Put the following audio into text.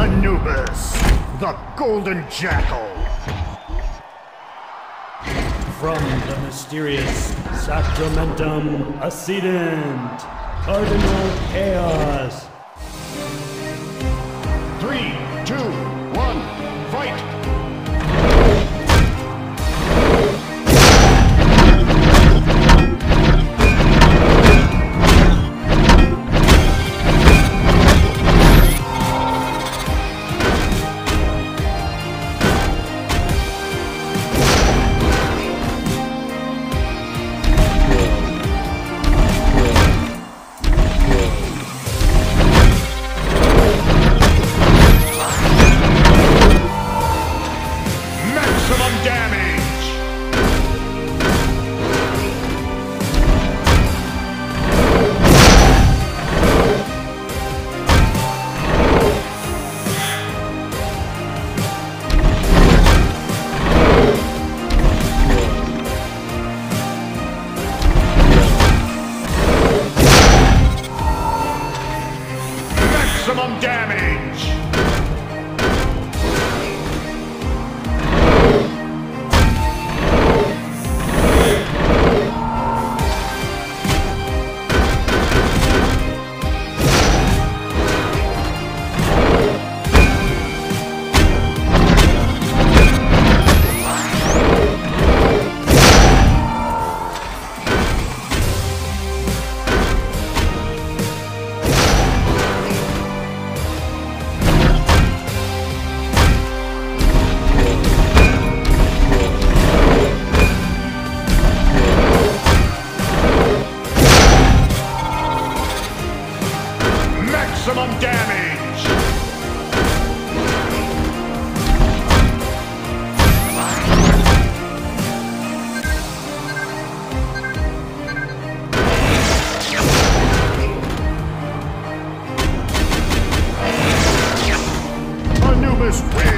Anubis, the Golden Jackal. From the mysterious Sacramentum Ascendant, Cardinal Chaos. Maximum damage! Maximum damage! Anubis wins!